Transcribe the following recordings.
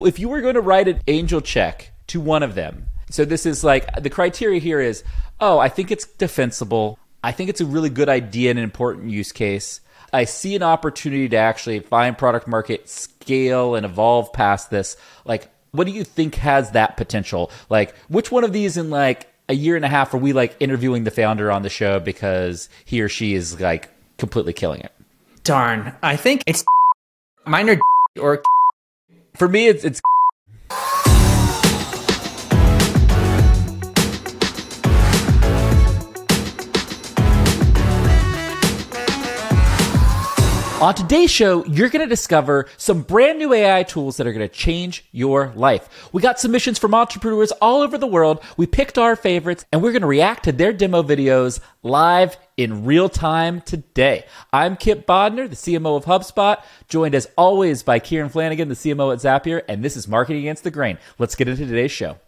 If you were going to write an angel check to one of them, so this is like the criteria here is, oh, I think it's defensible. I think it's a really good idea and an important use case. I see an opportunity to actually find product market, scale, and evolve past this. Like, what do you think has that potential? Like, which one of these in like a year and a half are we like interviewing the founder on the show because he or she is like completely killing it? Darn. I think it's minor or For me, it's it's On today's show, you're going to discover some brand new AI tools that are going to change your life. We got submissions from entrepreneurs all over the world. We picked our favorites and we're going to react to their demo videos live in real time today. I'm Kipp Bodnar, the CMO of HubSpot, joined as always by Kieran Flanagan, the CMO at Zapier, and this is Marketing Against the Grain. Let's get into today's show.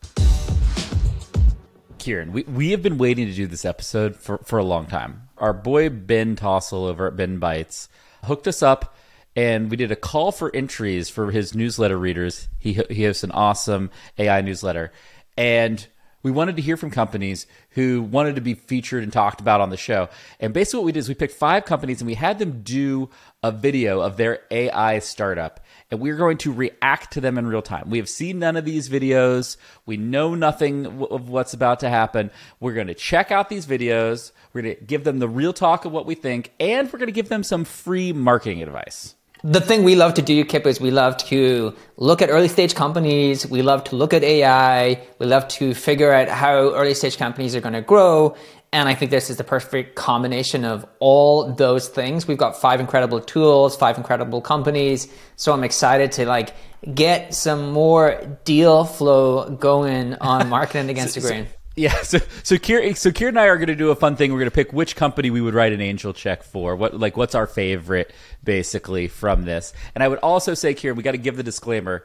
Kieran, we, we have been waiting to do this episode for, for a long time. Our boy Ben Tossell over at Ben Bites hooked us up and we did a call for entries for his newsletter readers. He he has an awesome AI newsletter, and we wanted to hear from companies who wanted to be featured and talked about on the show. And basically, what we did is we picked five companies and we had them do a video of their AI startup. And we're going to react to them in real time. We have seen none of these videos. We know nothing of what's about to happen. We're going to check out these videos. We're going to give them the real talk of what we think, and we're going to give them some free marketing advice. The thing we love to do, Kipp, is we love to look at early stage companies. We love to look at AI. We love to figure out how early stage companies are going to grow. And I think this is the perfect combination of all those things. We've got five incredible tools, five incredible companies. So I'm excited to like get some more deal flow going on marketing against so, the grain. So- yeah, so so Kier, so Kier and I are going to do a fun thing. We're going to pick which company we would write an angel check for. What like what's our favorite basically from this? And I would also say, Kier, we got to give the disclaimer.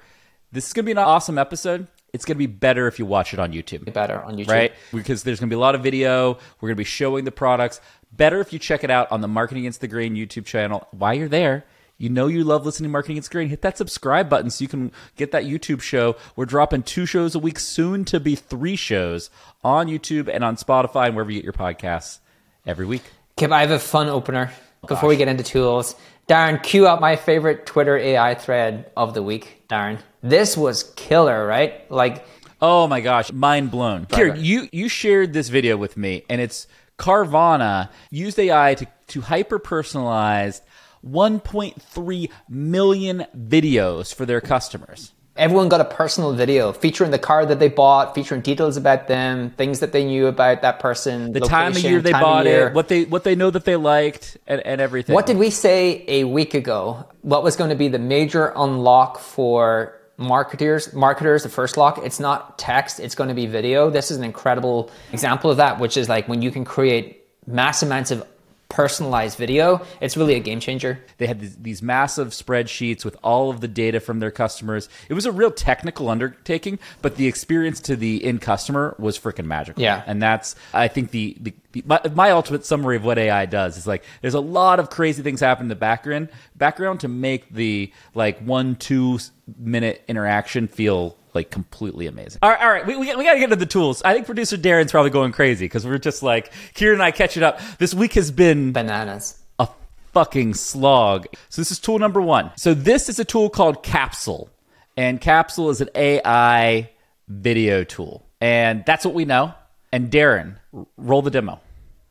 This is going to be an awesome episode. It's going to be better if you watch it on YouTube. Better on YouTube, right? Because there's going to be a lot of video. We're going to be showing the products. Better if you check it out on the Marketing Against the Grain YouTube channel. While you're there, you know you love listening to Marketing the Grain. Hit that subscribe button so you can get that YouTube show. We're dropping two shows a week, soon to be three shows on YouTube and on Spotify and wherever you get your podcasts every week. Kim, I have a fun opener oh, before we get into tools. Darren, cue up my favorite Twitter AI thread of the week. Darren, this was killer, right? Like, oh my gosh, mind blown. Here, you you shared this video with me, and it's Carvana used AI to to hyper personalize 1.3 million videos for their customers. Everyone got a personal video featuring the car that they bought, featuring details about them, things that they knew about that person, the location, time of year they bought year. it, what they what they know that they liked, and, and everything. What did we say a week ago? What was going to be the major unlock for marketers marketers the first lock it's not text it's going to be video this is an incredible example of that which is like when you can create mass amounts of personalized video, it's really a game changer. They had these massive spreadsheets with all of the data from their customers. It was a real technical undertaking, but the experience to the end customer was freaking magical. Yeah. And that's, I think, the, the, the my, my, ultimate summary of what AI does is like there's a lot of crazy things happen in the background background to make the like one, two minute interaction feel like completely amazing. All right, all right, we, we, we got to get into the tools. I think producer Darren's probably going crazy because we're just like Kieran and I catching up. This week has been bananas. A fucking slog. So this is tool number one. So this is a tool called Capsule, and Capsule is an AI video tool, and that's what we know. And Darren, roll the demo.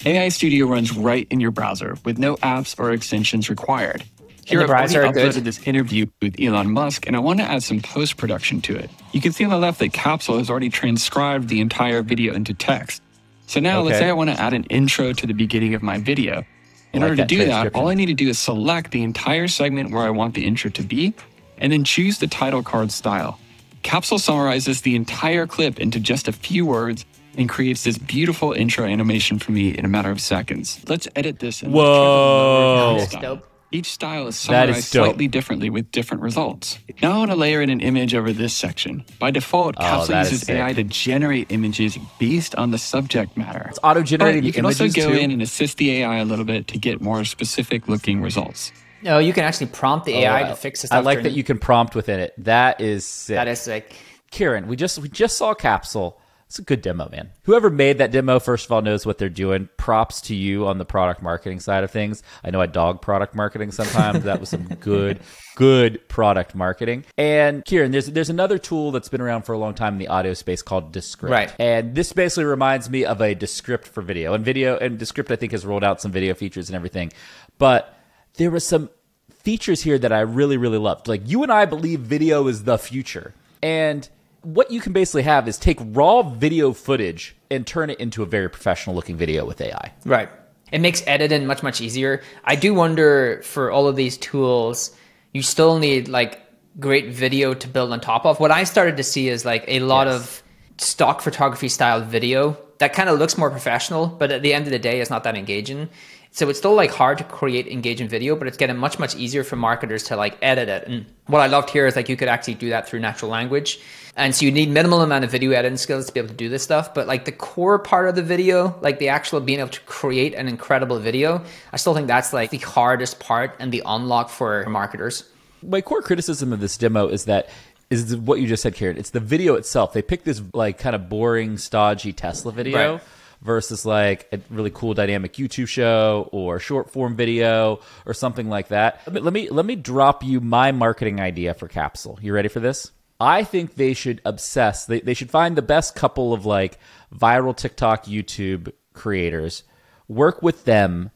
AI Studio runs right in your browser with no apps or extensions required. Here I've already uploaded good. this interview with Elon Musk, and I want to add some post production to it. You can see on the left that Capsule has already transcribed the entire video into text. So now okay. let's say I want to add an intro to the beginning of my video. In like order to do that, all I need to do is select the entire segment where I want the intro to be, and then choose the title card style. Capsule summarizes the entire clip into just a few words and creates this beautiful intro animation for me in a matter of seconds. Let's edit this. And Whoa! Each style is summarized slightly differently with different results. Now I want to layer in an image over this section. By default, oh, Capsule oh, uses AI to generate images based on the subject matter. It's auto-generating You can also go too. in and assist the AI a little bit to get more specific looking results. No, you can actually prompt the AI oh, to fix this. I like that you can prompt within it. That is sick. That is sick. Kieran, we just we just saw Capsule. It's a good demo, man. Whoever made that demo, first of all, knows what they're doing. Props to you on the product marketing side of things. I know I dog product marketing sometimes. that was some good, good product marketing. And Kieran, there's there's another tool that's been around for a long time in the audio space called Descript. Right. And this basically reminds me of a Descript for video. And video and Descript, I think, has rolled out some video features and everything. But there was some features here that I really, really loved. Like you and I believe video is the future. And what you can basically have is take raw video footage and turn it into a very professional looking video with AI. Right. It makes editing much, much easier. I do wonder for all of these tools, you still need like great video to build on top of. What I started to see is like a lot yes. of stock photography style video that kind of looks more professional, but at the end of the day, it's not that engaging. So it's still like hard to create engaging video, but it's getting much, much easier for marketers to like edit it. And what I loved here is like you could actually do that through natural language. And so you need minimal amount of video editing skills to be able to do this stuff. But like the core part of the video, like the actual being able to create an incredible video, I still think that's like the hardest part and the unlock for marketers. My core criticism of this demo is that is what you just said, Karen. It's the video itself. They picked this like kind of boring, stodgy Tesla video. Right versus like a really cool dynamic YouTube show or short form video or something like that. Let me let me drop you my marketing idea for Capsule. You ready for this? I think they should obsess. They, they should find the best couple of like viral TikTok, YouTube creators, work with them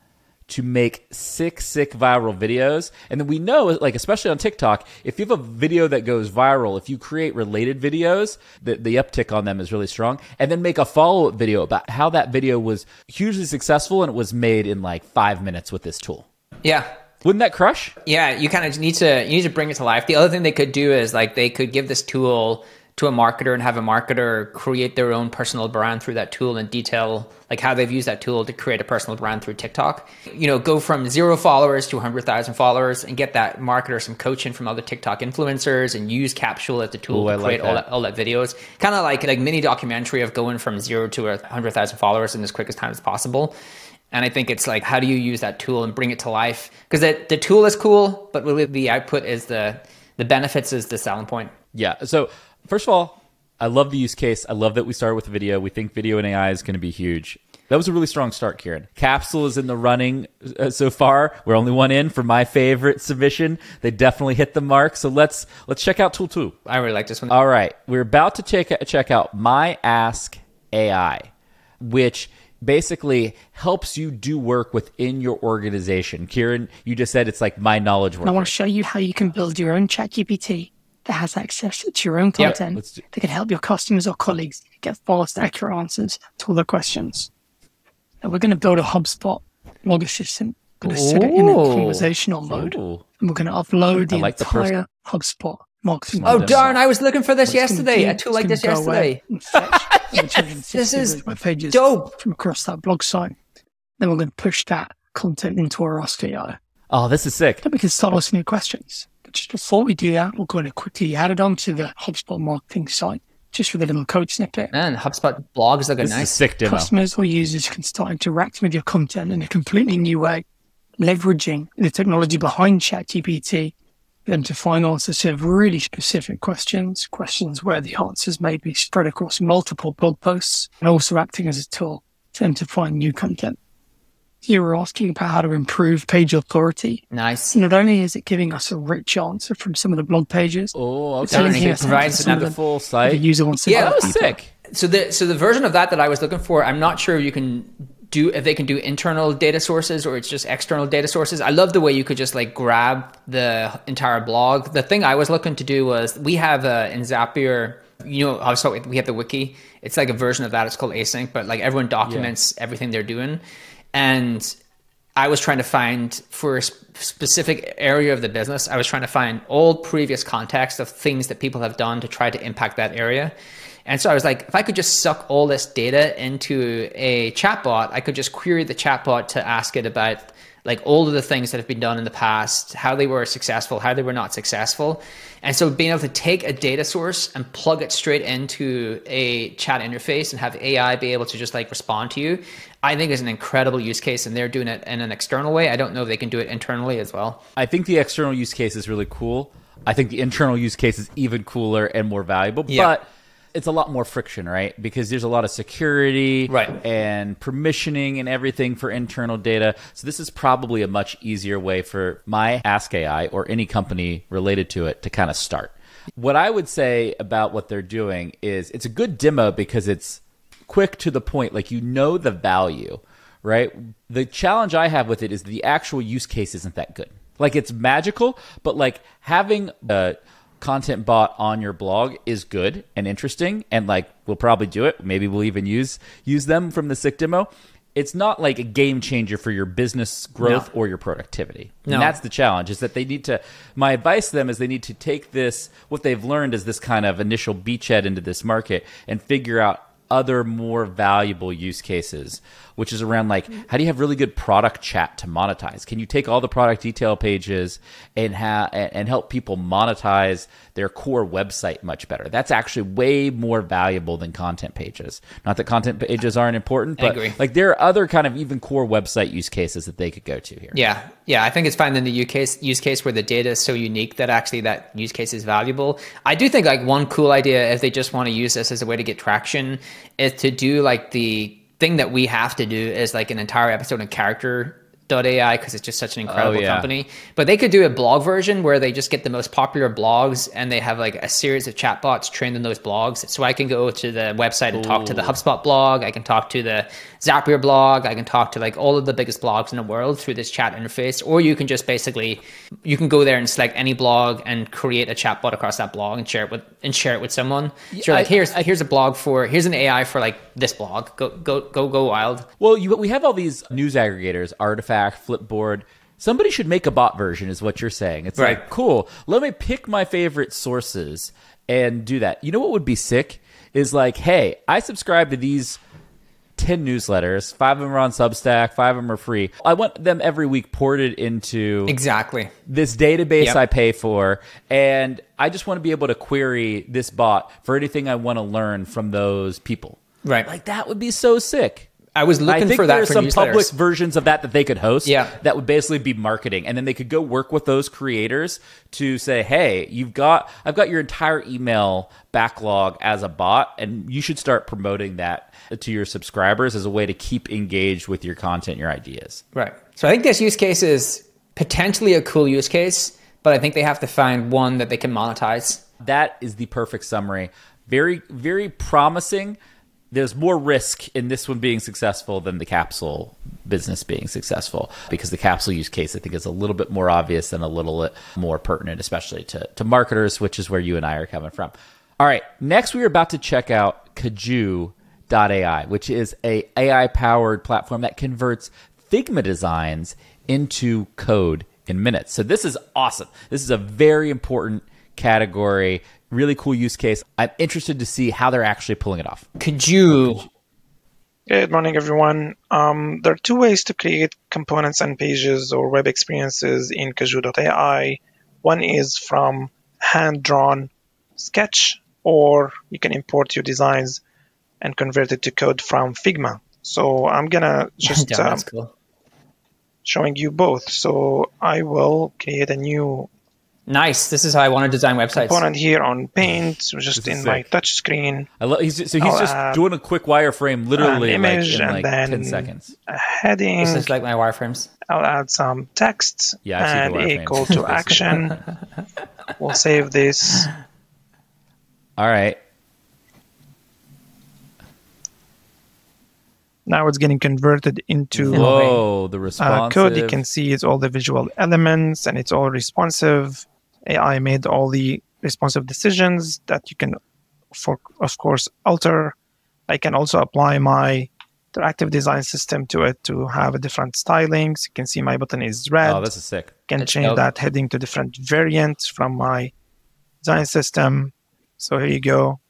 to make sick, sick viral videos. And then we know, like, especially on TikTok, if you have a video that goes viral, if you create related videos, the, the uptick on them is really strong. And then make a follow up video about how that video was hugely successful and it was made in like five minutes with this tool. Yeah. Wouldn't that crush? Yeah, you kind of need to you need to bring it to life. The other thing they could do is like they could give this tool to a marketer and have a marketer create their own personal brand through that tool and detail like how they've used that tool to create a personal brand through TikTok. You know, go from zero followers to 100,000 followers and get that marketer some coaching from other TikTok influencers and use Capsule as the tool Ooh, to create like all, that, all that videos. Kind of like like mini documentary of going from zero to 100,000 followers in as quick as time as possible. And I think it's like, how do you use that tool and bring it to life? Because the, the tool is cool, but really the output is the the benefits is the selling point. Yeah. So first of all, I love the use case. I love that we started with video. We think video and AI is going to be huge. That was a really strong start, Kieran. Capsule is in the running uh, so far. We're only one in for my favorite submission. They definitely hit the mark. So let's let's check out tool two. I really like this one. All right, we're about to check check out my Ask AI, which basically helps you do work within your organization. Kieran, you just said it's like my knowledge work. I want to show you how you can build your own ChatGPT that has access to your own content yep, that can help your customers or colleagues get fast, accurate answers to all their questions. Now we're going to build a HubSpot log assistant. We're going to set it in a conversational mode. Ooh. And we're going to upload the like entire the HubSpot marketing. Oh, darn. I was looking for this yesterday. I too like this yesterday. this is pages dope from across that blog site. Then we're going to push that content into our Ask Oh, this is sick. Then we can start asking questions. But just before we do that, we're going to quickly add it onto the HubSpot marketing site just with a little code snippet. And HubSpot blogs look this nice. sick demo. Customers or users can start interacting with your content in a completely new way, leveraging the technology behind ChatGPT them to find answers to really specific questions, questions where the answers may be spread across multiple blog posts, and also acting as a tool for them to find new content. You were asking about how to improve page authority. Nice. Not only is it giving us a rich answer from some of the blog pages, oh, okay. it provides another full site. The user wants to yeah, that was sick. So the so the version of that that I was looking for, I'm not sure you can do if they can do internal data sources or it's just external data sources. I love the way you could just like grab the entire blog. The thing I was looking to do was we have uh, in Zapier, you know, also we have the wiki. It's like a version of that. It's called async, but like everyone documents yeah. everything they're doing. And I was trying to find for a specific area of the business, I was trying to find all previous context of things that people have done to try to impact that area. And so I was like, if I could just suck all this data into a chatbot, I could just query the chatbot to ask it about like all of the things that have been done in the past, how they were successful, how they were not successful. And so being able to take a data source and plug it straight into a chat interface and have AI be able to just like respond to you, I think is an incredible use case. And they're doing it in an external way. I don't know if they can do it internally as well. I think the external use case is really cool. I think the internal use case is even cooler and more valuable. Yeah. But it's a lot more friction, right? Because there's a lot of security right. and permissioning and everything for internal data. So this is probably a much easier way for My AskAI or any company related to it to kind of start. What I would say about what they're doing is it's a good demo because it's quick to the point. Like you know the value, right? The challenge I have with it is the actual use case isn't that good. Like it's magical, but like having a content bot on your blog is good and interesting and like we'll probably do it maybe we'll even use use them from the sick demo it's not like a game changer for your business growth no. or your productivity no. and that's the challenge is that they need to my advice to them is they need to take this what they've learned as this kind of initial beachhead into this market and figure out other more valuable use cases which is around like how do you have really good product chat to monetize? Can you take all the product detail pages and have and help people monetize their core website much better? That's actually way more valuable than content pages. Not that content pages aren't important, but like there are other kind of even core website use cases that they could go to here. Yeah, yeah, I think it's fine in the use case use case where the data is so unique that actually that use case is valuable. I do think like one cool idea if they just want to use this as a way to get traction is to do like the thing that we have to do is like an entire episode of character AI because it's just such an oh, incredible oh, yeah. company. But they could do a blog version where they just get the most popular blogs and they have like a series of chatbots trained in those blogs. So I can go to the website and Ooh. talk to the HubSpot blog. I can talk to the Zapier blog. I can talk to like all of the biggest blogs in the world through this chat interface. Or you can just basically you can go there and select any blog and create a chatbot across that blog and share it with and share it with someone. So like I, here's I, here's a blog for here's an AI for like this blog. Go go go go wild. Well, you, we have all these news aggregators, Artifact Flipboard. Somebody should make a bot version, is what you're saying. It's right. like, cool, let me pick my favorite sources and do that. You know what would be sick? Is like, hey, I subscribe to these 10 newsletters. Five of them are on Substack, five of them are free. I want them every week ported into exactly this database yep. I pay for. And I just want to be able to query this bot for anything I want to learn from those people. Right. Like that would be so sick. I was looking I think for that. There's some public versions of that that they could host. Yeah. that would basically be marketing, and then they could go work with those creators to say, "Hey, you've got I've got your entire email backlog as a bot, and you should start promoting that to your subscribers as a way to keep engaged with your content, your ideas." Right. So I think this use case is potentially a cool use case, but I think they have to find one that they can monetize. That is the perfect summary. Very, very promising there's more risk in this one being successful than the capsule business being successful because the capsule use case I think is a little bit more obvious and a little more pertinent, especially to, to marketers, which is where you and I are coming from. All right, next we are about to check out Kajoo.ai, which is a AI powered platform that converts Figma designs into code in minutes. So this is awesome. This is a very important category really cool use case. I'm interested to see how they're actually pulling it off. Could you? Good morning, everyone. Um, there are two ways to create components and pages or web experiences in Kajoo.ai. One is from hand-drawn sketch, or you can import your designs and convert it to code from Figma. So I'm gonna just yeah, um, cool. showing you both. So I will create a new Nice. This is how I want to design websites. Component here on Paint, so just in my touch screen. I love. He's, so he's I'll just doing a quick wireframe, literally image like, in like ten seconds. A heading. This is like my wireframes. I'll add some text yeah, and a call to action. we'll save this. All right. Now it's getting converted into Whoa, the responsive. Uh, code. You can see it's all the visual elements and it's all responsive. AI made all the responsive decisions that you can, for of course, alter. I can also apply my interactive design system to it to have a different stylings. You can see my button is oh, red. Oh, this is sick. can it's change dope. that heading to different variants from my design system. So here you go.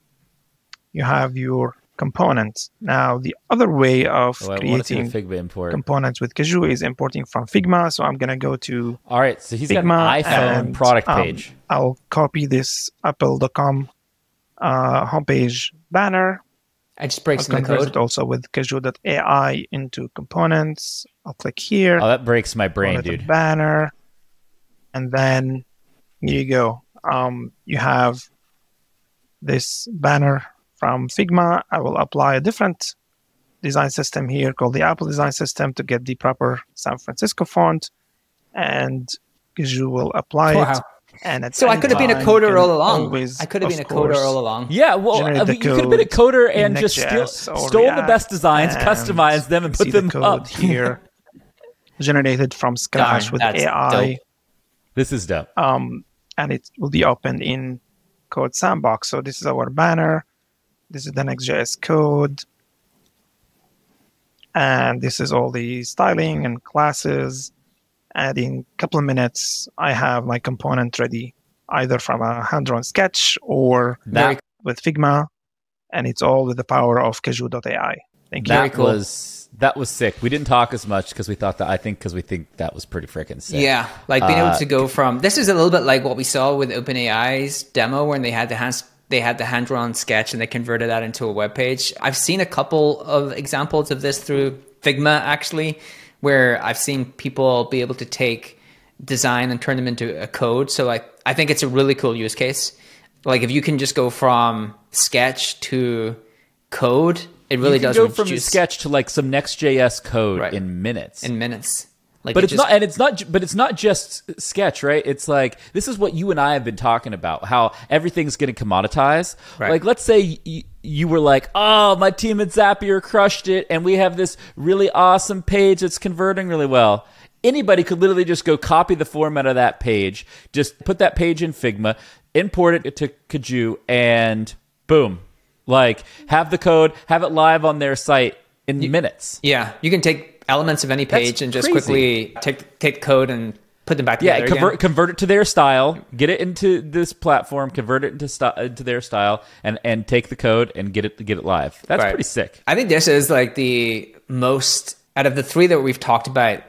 You have your components. Now, the other way of oh, creating components with Kajoo is importing from Figma. So I'm going to go to All right, so he's Figma got an iPhone and, product um, page. Um, I'll copy this apple.com uh, homepage banner. I just breaks I'll the code. it also with Kajoo.ai into components. I'll click here. Oh, that breaks my brain, dude. Banner. and then here you go. Um, you have this banner from Figma. I will apply a different design system here called the Apple Design System to get the proper San Francisco font, and you will apply wow. it. And so I could have been a coder all along. Always, I could have been a coder all along. Yeah, well, I mean, you could have been a coder and just steal, stole the best designs, customized them, and put them the up here. generated from scratch Darn, with AI. Dope. This is dope. Um, and it will be opened in Code Sandbox. So this is our banner. This is the Next.js code. And this is all the styling and classes. And in a couple of minutes, I have my component ready, either from a hand-drawn sketch or that, with Figma. And it's all with the power of Kajoo.ai. Thank you. That cool. was that was sick. We didn't talk as much because we thought that I think because we think that was pretty freaking sick. Yeah, like being uh, able to go from this is a little bit like what we saw with OpenAI's demo when they had the hands they had the hand drawn sketch and they converted that into a web page. I've seen a couple of examples of this through Figma actually, where I've seen people be able to take design and turn them into a code. So like I think it's a really cool use case. Like if you can just go from sketch to code, it really does go from sketch to like some Next.js code right. in minutes. In minutes. Like but it it's just, not, and it's not, but it's not just sketch, right? It's like this is what you and I have been talking about: how everything's going to commoditize. Right. Like, let's say y- you were like, "Oh, my team at Zapier crushed it, and we have this really awesome page that's converting really well." Anybody could literally just go copy the format of that page, just put that page in Figma, import it to Kajoo, and boom, like have the code, have it live on their site in you, minutes. Yeah, you can take elements of any page That's and just crazy. quickly take take code and put them back together. Yeah, convert again. convert it to their style, get it into this platform, convert it into st- into their style, and and take the code and get it get it live. That's right. pretty sick. I think this is like the most out of the three that we've talked about.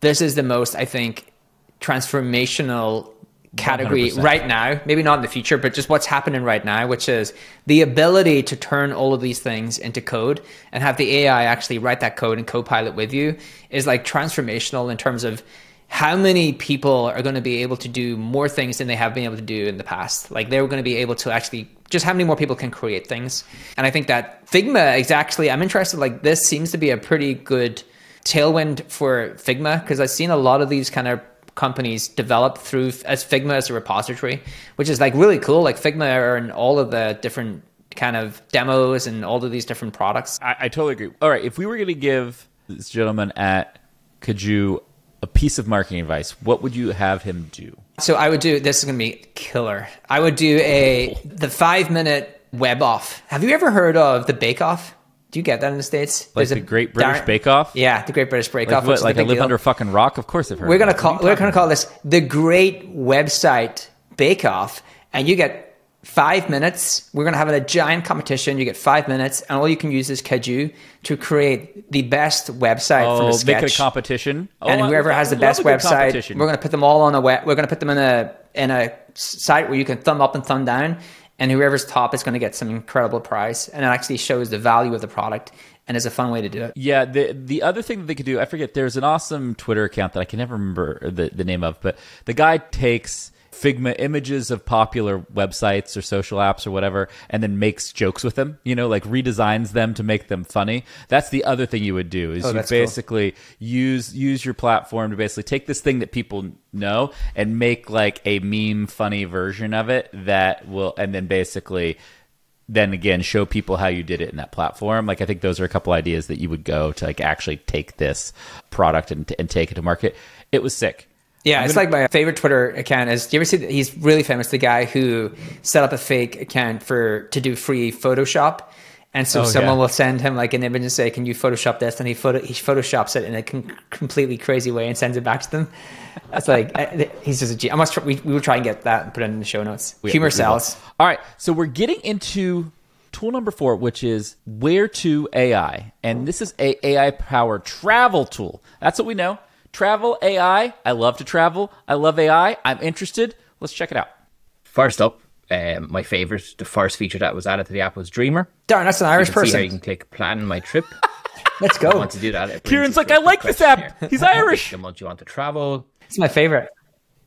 This is the most I think transformational category 100%. right now, maybe not in the future, but just what's happening right now, which is the ability to turn all of these things into code and have the AI actually write that code and co-pilot with you is like transformational in terms of how many people are going to be able to do more things than they have been able to do in the past. Like they're going to be able to actually just how many more people can create things. And I think that Figma is actually, I'm interested, like this seems to be a pretty good tailwind for Figma because I've seen a lot of these kind of companies develop through as Figma as a repository, which is like really cool. Like Figma are in all of the different kind of demos and all of these different products. I, I totally agree. All right, if we were going to give this gentleman at Kajoo a piece of marketing advice, what would you have him do? So I would do this is going to be killer. I would do a the five minute web off. Have you ever heard of the Bake Off? Do you get that in the states? Like There's the Great British Bake Off. Yeah, the Great British Bake Off. Like, what, like I live deal. under a fucking rock. Of course, I've heard. We're gonna call we're gonna call this the Great Website Bake Off, and you get five minutes. We're gonna have a giant competition. You get five minutes, and all you can use is Kajoo to create the best website oh, from a sketch. Make it a competition. Oh, and whoever has the best website, we're gonna put them all on a web. We're gonna put them in a in a site where you can thumb up and thumb down, and whoever's top is going to get some incredible price and it actually shows the value of the product and is a fun way to do it. Yeah, the the other thing that they could do, I forget, there's an awesome Twitter account that I can never remember the, the name of, but the guy takes Figma images of popular websites or social apps or whatever, and then makes jokes with them. You know, like redesigns them to make them funny. That's the other thing you would do is oh, you basically cool. use use your platform to basically take this thing that people know and make like a meme funny version of it that will, and then basically then again show people how you did it in that platform like i think those are a couple ideas that you would go to like actually take this product and, and take it to market it was sick yeah, it's like my favorite Twitter account is. Do you ever see? That? He's really famous. The guy who set up a fake account for to do free Photoshop, and so oh, someone yeah. will send him like an image and say, "Can you Photoshop this?" And he photo he photoshops it in a con- completely crazy way and sends it back to them. It's like he's just a G. I must. Try, we we will try and get that and put it in the show notes. We, Humor we, sells. All right, so we're getting into tool number four, which is WhereTo AI, and this is a AI powered travel tool. That's what we know. Travel AI. I love to travel. I love AI. I'm interested. Let's check it out. First up, um, my favorite, the first feature that was added to the app was Dreamer. Darn, that's an Irish you person. See how you can click plan my trip. Let's go. I want to do that. Kieran's like, I like this app. He's Irish. the month you want to travel. It's my favorite.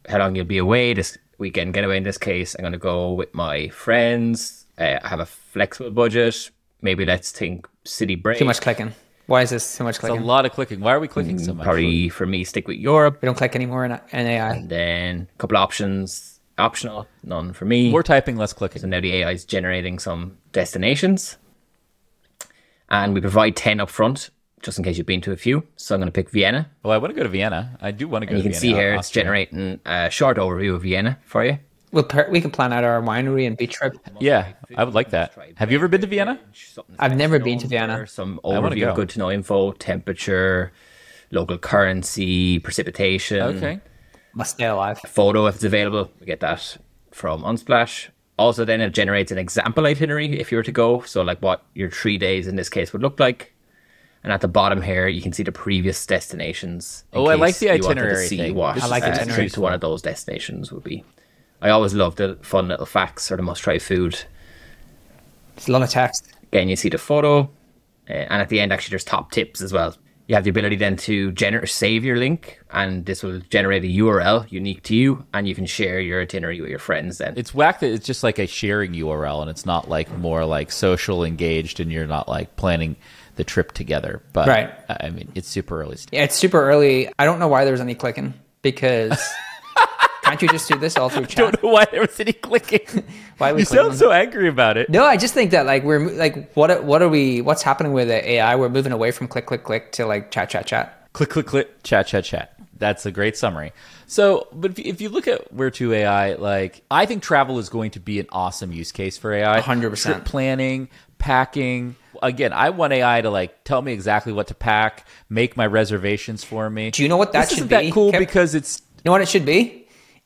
how long you'll be away this weekend getaway. In this case, I'm going to go with my friends. Uh, I have a flexible budget. Maybe let's think city break. Too much clicking. Why is this so much clicking? It's clicking? a lot of clicking. Why are we clicking mm, so much? Probably for me, stick with Europe. we don't click anymore in, in AI. And then a couple options, optional, none for me. More typing, less clicking. So now the AI is generating some destinations. And we provide 10 up front, just in case you've been to a few. So I'm going to pick Vienna. Well, I want to go to Vienna. I do want to go And you to can Vienna. see here it's generating a short overview of Vienna for you. We'll per- we can plan out our winery and beach trip. Yeah, I would like that. Have you ever been to Vienna? I've never been to Vienna. Some wanna overview go. of good to know info, temperature, local currency, precipitation. Okay. Must stay alive. photo if it's available. We get that from Unsplash. Also, then it generates an example itinerary if you were to go. So, like what your three days in this case would look like. And at the bottom here, you can see the previous destinations. Oh, I like the you to itinerary see thing. What I like uh, itinerary trip to one of those destinations would be. I always love the fun little facts or the must try food. It's a lot of text. Again, you see the photo, uh, and at the end, actually, there's top tips as well. You have the ability then to gener- save your link, and this will generate a URL unique to you, and you can share your itinerary with your friends. Then It's whack that it's just like a sharing URL and it's not like more like social engaged and you're not like planning the trip together. But Right. I I mean, it's super early. stage. Yeah, it's super early. I don't know why there's any clicking because can't you just do this all through I chat? don't know why there was any clicking. Why we you sound so angry about it. No, I just think that like we're like what what are we what's happening with the AI? We're moving away from click click click to like chat chat chat. click click click chat chat chat that's a great summary so but if you, if you look at WhereTo AI like i think travel is going to be an awesome use case for ai 100%. Planning packing again i want ai to like tell me exactly what to pack make my reservations for me Do you know what that this should be, that cool Kipp? because it's You know what it should be?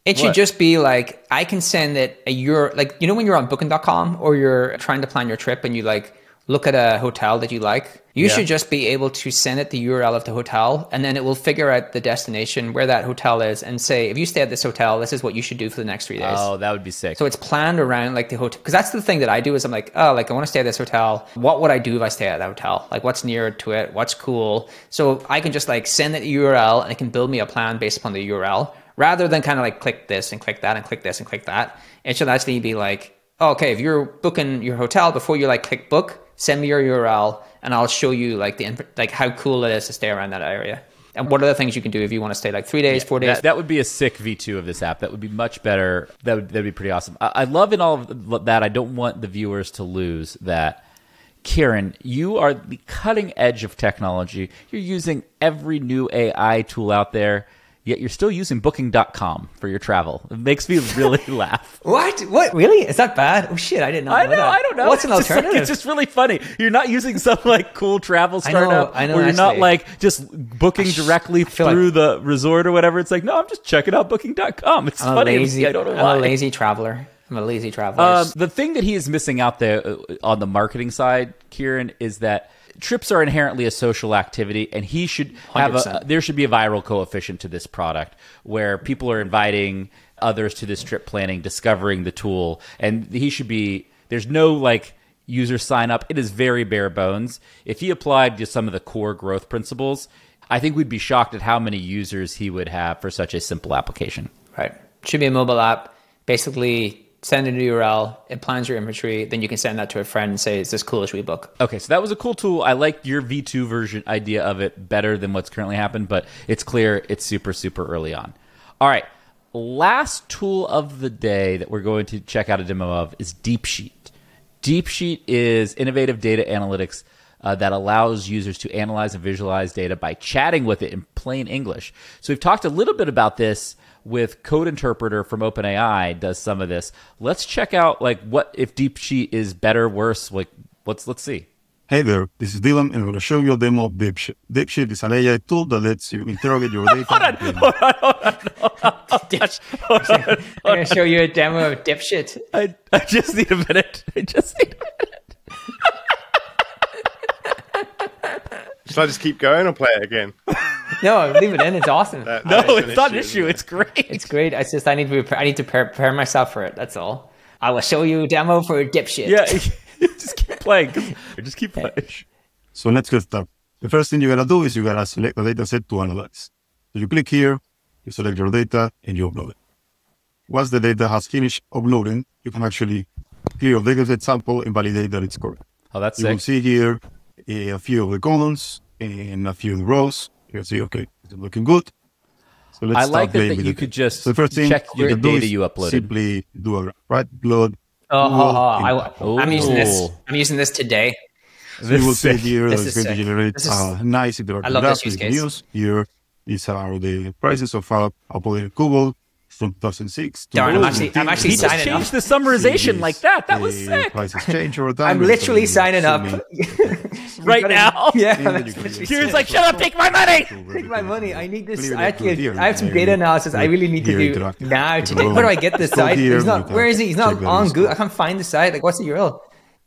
It should What? just be like I can send it a euro like you know when you're on booking.com or you're trying to plan your trip and you like look at a hotel that you like, you Yeah. should just be able to send it the URL of the hotel and then it will figure out the destination where that hotel is and say if you stay at this hotel, this is what you should do for the next 3 days. oh that would be sick So it's planned around like the hotel because that's the thing that I do is I'm like, oh, like I want to stay at this hotel. What would I do if I stay at that hotel? Like what's near to it? What's cool? So I can just like send it the URL and it can build me a plan based upon the URL rather than kind of like click this and click that and click this and click that. It should actually be like, oh, okay, if you're booking your hotel before you like click book, send me your URL and I'll show you like the like how cool it is to stay around that area. And what are the things you can do if you want to stay like three days, four days? That, that would be a sick V2 of this app. That would be much better. That would that'd be pretty awesome. I, I love in all of that. I don't want the viewers to lose that. Kieran, you are the cutting edge of technology. You're using every new AI tool out there, yet you're still using booking.com for your travel. It makes me really laugh. What? What? Really? Is that bad? Oh shit! I didn't know. I know, that. I don't know. What's an It's just like- alternative? it's just really funny. You're not using some like cool travel startup I know, I know, or you're not like just booking directly feel through the resort or whatever. It's like, no, I'm just checking out booking.com. It's I'm funny. lazy. I don't know I'm why. a lazy traveler. I'm a lazy traveler. Um, the thing that he is missing out there uh, on the marketing side, Kieran, is that trips are inherently a social activity, and he should have a 100%. there should be a viral coefficient to this product where people are inviting others to this trip planning, discovering the tool, and he should be. There's no like user sign up. It is very bare bones. If he applied to some of the core growth principles, I think we'd be shocked at how many users he would have for such a simple application. right. Should be a mobile app. Basically, send an URL. It plans your inventory. Then you can send that to a friend and say, "Is this cool? Should we book?" Okay, so that was a cool tool. I like your V2 version idea of it better than what's currently happened, but it's clear it's super, super early on. All right, last tool of the day that we're going to check out a demo of is DeepSheet. DeepSheet is innovative data analytics uh, that allows users to analyze and visualize data by chatting with it in plain English. So we've talked a little bit about this with Code Interpreter from OpenAI does some of this. Let's check out like what if DeepSheet is better, worse. Like let's let's see. Hey there, this is Dylan, and I'm going to show you a demo of DeepSheet. DeepSheet is an AI tool that lets you interrogate your data. I'm gonna show you a demo of DeepSheet. I, I just need a minute. I just need a minute. Should I just keep going or play it again? No, leave it in. It's awesome. That- No, that is it's not an issue. it? It's great. It's great. It's just I need to prepare, I need to prepare, prepare myself for it. That's all. I will show you a demo for dipshit. yeah, just keep playing. Just keep playing. So let's get started. The first thing you gotta do is you gotta select the data set to analyze. So you click here, you select your data, and you upload it. once the data has finished uploading, you can actually clear the data sample and validate that it's correct. Oh, that's You will sick. see here Eh, a few of the columns and a few of rows. You can see, okay, it's looking good. So let's I start like that, that you could just So the first thing check you your can do data is you uploaded. Simply do a right? Blood. Oh, oh, oh, I, I'm using this. Oh. I'm using this today. So you will This see is here that This it's is going to generate This is- a nice interactive I love graph this use that you can case. use. Here, these are the prices of our uploaded Google from 2006. to Darn, I'm actually- I'm actually He just changed up. the summarization like that. That was sick. Change over time. I'm literally so signing up. Right now. Yeah, And then that's you can literally use Kieran's like, shut up, take my money. Take my money. I need this. I actually, I have some here, data analysis. I really need to do interactive. now today. Where do go- I get this site? He's not. Where is he? He's not on Google. I can't find the site. Like, what's the URL?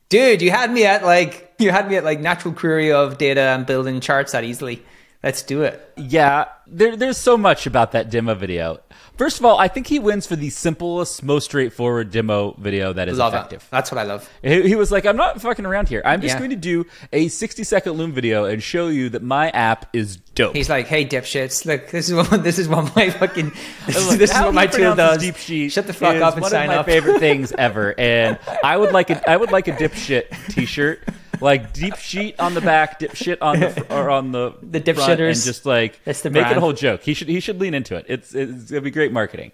Dude, you had me at like you had me at like natural query of data and building charts that easily. Let's do it. Yeah, there, there's so much about that demo video. First of all, I think he wins for the simplest, most straightforward demo video that is Love effective. it. That's what I love. He, he was like, I'm not fucking around here. I'm just Yeah. going to do a 60 second Loom video and show you that my app is dope. He's like, "Hey, dipshits! Look, this is what this is what my fucking this, is- this is what my tool does." Deep sheet Shut the fuck up and one sign of my up. favorite things ever, and I would like a I would like a dipshit T-shirt, like DeepSheet on the back, dipshit on the or on the The front, dipshitters. and just like That's the make it a whole joke. He should he should lean into it. It's it's gonna be great marketing.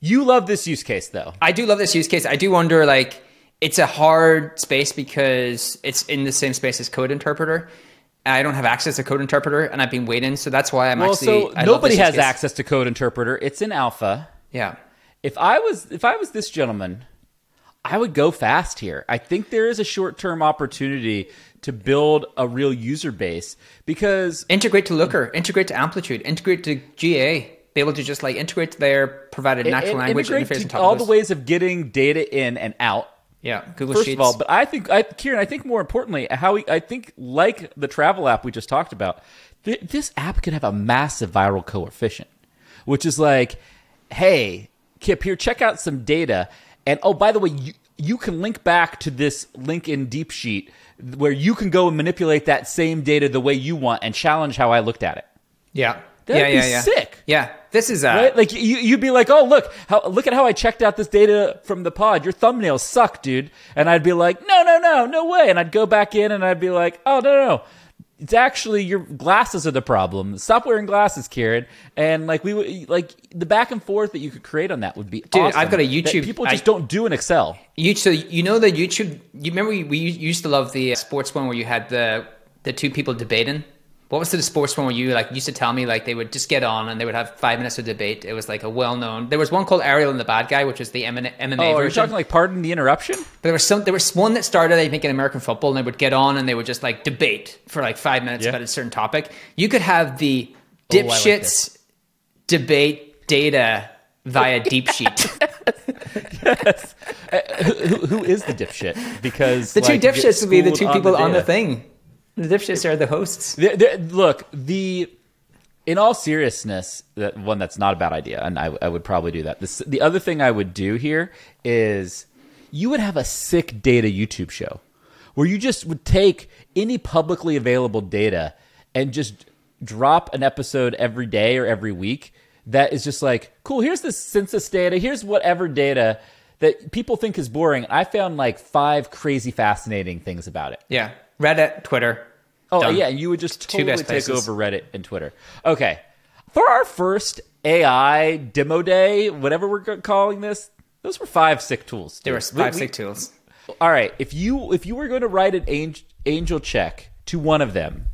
You love this use case though. I do love this use case. I do wonder, like, it's a hard space because it's in the same space as Code Interpreter. I don't have access to Code Interpreter, and I've been waiting, so that's why I'm Well, actually. so nobody has access to Code Interpreter. It's in alpha. Yeah, If I was if I was this gentleman, I would go fast here. I think there is a short term opportunity to build a real user base because integrate to Looker, integrate to Amplitude, integrate to GA. Be able to just like integrate their provided natural language interface to all the ways of getting data in and out. Yeah, Google First Sheets. of all, but I think, I, Kieran, I think more importantly, how we, I think, like the travel app we just talked about, th- this app could have a massive viral coefficient, which is like, hey, Kipp, here, check out some data, and oh, by the way, you you can link back to this link in DeepSheet where you can go and manipulate that same data the way you want and challenge how I looked at it. yeah, That'd yeah, be yeah, yeah. sick. Yeah, this is uh, Right? Like you, you'd be like, "Oh, look, how look at how I checked out this data from the pod. Your thumbnails suck, dude." And I'd be like, "No, no, no, no way!" And I'd go back in and I'd be like, "Oh, no, no, no. It's actually your glasses are the problem. Stop wearing glasses, Kieran." And like we would like the back and forth that you could create on that would be Dude, awesome. I've got a that YouTube- people I- just don't do in Excel. You so you know the YouTube. You remember we, we used to love the uh, sports one where you had the the two people debating. What was the sports one where you like used to tell me like they would just get on and they would have five minutes of debate? It was like a well known. There was one called Ariel and the Bad Guy, which was the MMA, MMA Oh, are you talking like pardon the interruption? But there was some. There was one that started, I think, in American football, and they would get on and they would just like debate for like five minutes Yeah. about a certain topic. You could have the Oh, like dipshits debate data via deep sheet. Uh, who, who is the dipshit? Because the two like, dipshits would be the two people on the thing. The dipshits are the hosts. The- the- look, the in all seriousness, that one that's not a bad idea, and I, I would probably do that. This, the other thing I would do here is you would have a sick data YouTube show where you just would take any publicly available data and just drop an episode every day or every week that is just like, cool, here's the census data, here's whatever data that people think is boring. I found like five crazy fascinating things about it. Yeah, Reddit, Twitter. Oh Done. yeah, you would just totally take places. over Reddit and Twitter. Okay, for our first AI demo day, whatever we're calling this, those were five sick tools. There were dude. We- five we- sick tools. All right, if you if you were going to write an angel, angel check to one of them,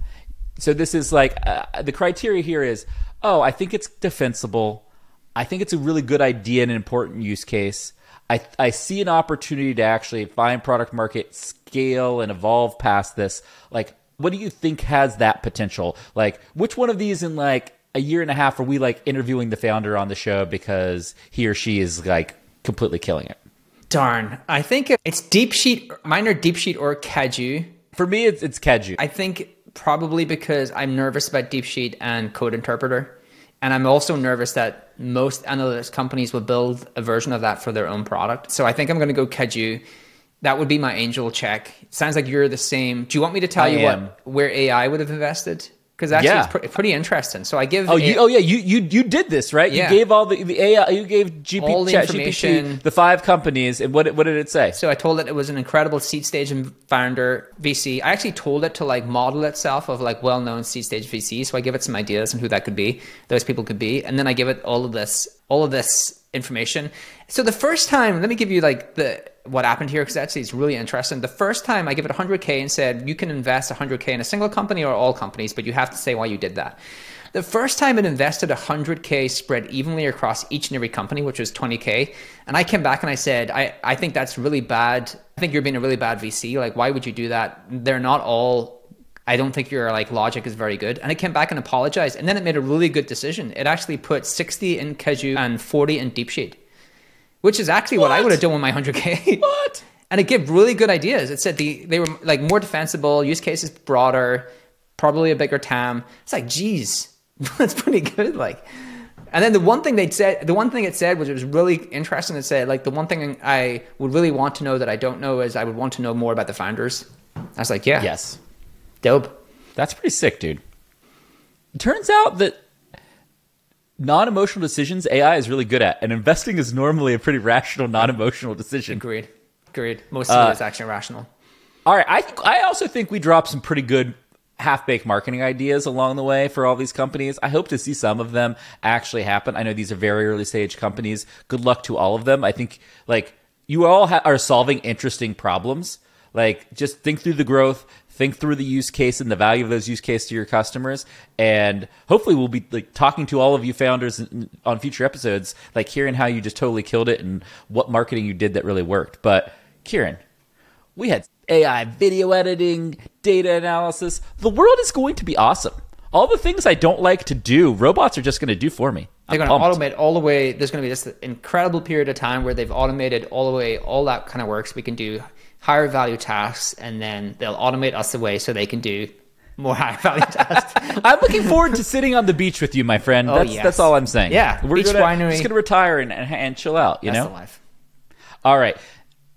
so this is like uh, the criteria here is, oh, I think it's defensible. I think it's a really good idea and an important use case. I, I see an opportunity to actually find product market scale and evolve past this. Like, what do you think has that potential? Like, which one of these in like a year and a half are we like interviewing the founder on the show because he or she is like completely killing it? Darn, I think it's DeepSheet. minor deep sheet or Kajoo. For me, it's it's Kajoo. I think probably because I'm nervous about DeepSheet and code interpreter. And I'm also nervous that most analytics companies will build a version of that for their own product. So I think I'm going to go Kajoo. That would be my angel check. Sounds like you're the same. Do you want me to tell I you am. what where AI would have invested? because actually Yeah. it's pre- pretty interesting. So I give Oh, a- you, oh yeah, you you you did this right? Yeah. You gave all the, the AI, you gave GP, All the Chat information. GPT, the five companies, and what what did it say? So I told it it was an incredible seed stage and founder VC. I actually told it to like model itself of like well-known seed stage VC. So I give it some ideas on who that could be, those people could be, and then I give it all of this, all of this information. So the first time, let me give you like the what happened here because actually it's really interesting. The first time I give it 100k and said you can invest 100k in a single company or all companies, but you have to say why you did that. The first time it invested 100K spread evenly across each and every company, which was 20K. And I came back and I said, I, I think that's really bad. I think you're being a really bad VC. Like, why would you do that? They're not all, I don't think your like logic is very good. And I came back and apologized. And then it made a really good decision. It actually put 60 in Kajoo and 40 in DeepSheet, which is actually what, I would have done with my 100K. What? and it gave really good ideas. It said the they were like more defensible, use cases broader, probably a bigger TAM. It's like, geez, that's pretty good. Like, and then the one thing they said, the one thing it said, which was really interesting. It said like the one thing I would really want to know that I don't know is I would want to know more about the founders. I was like, yeah, Yes, dope. that's pretty sick, dude. It turns out that non-emotional decisions AI is really good at, and investing is normally a pretty rational, non-emotional decision. Agreed. Agreed. Most of it uh, is actually rational. All right, I think I also think we dropped some pretty good half-baked marketing ideas along the way for all these companies. I hope to see some of them actually happen. I know these are very early stage companies. Good luck to all of them. I think like you all ha- are solving interesting problems. Like just think through the growth, think through the use case and the value of those use cases to your customers, and hopefully we'll be like talking to all of you founders in- on future episodes, like hearing how you just totally killed it and what marketing you did that really worked. But Kieran, we had AI video editing, data analysis. The world is going to be awesome. All the things I don't like to do, robots are just going to do for me. They're going to automate all the way. There's going to be this incredible period of time where they've automated all the way, all that kind of works. We can do higher value tasks, and then they'll automate us away so they can do more higher value tasks. I'm looking forward to sitting on the beach with you, my friend. Oh, that's, yes. that's all I'm saying. Yeah, we're beach gonna, winery. just going to retire and, and, and chill out. You That's know. the life. All right.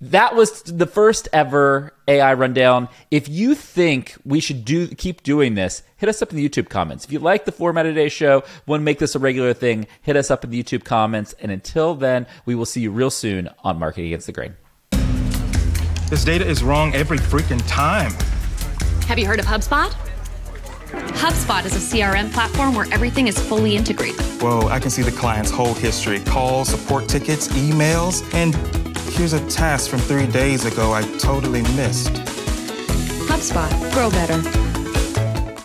That was the first ever AI rundown. If you think we should do keep doing this, hit us up in the YouTube comments. If you like the format of today's show, want to make this a regular thing, hit us up in the YouTube comments. And until then, we will see you real soon on Marketing Against the Grain. This data is wrong every freaking time. Have you heard of HubSpot? HubSpot is a CRM platform where everything is fully integrated. Whoa, I can see the client's whole history calls, support tickets, emails, and here's a task from three days ago I totally missed. HubSpot, grow better.